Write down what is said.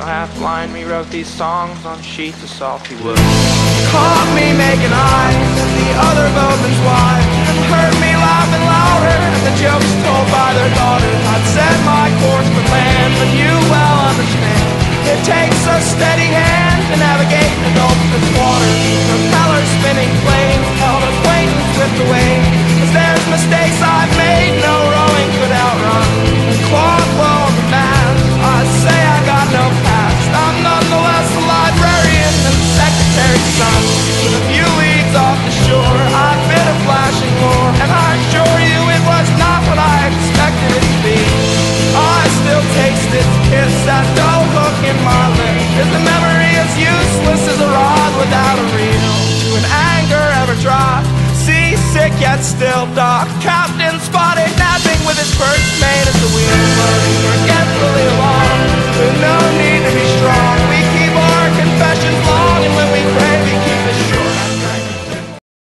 So half blind we wrote these songs on sheets of salty wood. Caught me making eyes at the other boatman's wife, heard me laughing louder at the jokes told by their daughters. I'd set my course for land, but you well understand. It takes a steady hand to navigate the Gulf's water. Propeller spinning planes held acquaintance with the waves. As there's mistakes I've made, no dry, seasick yet still dark. Captain spotted napping with his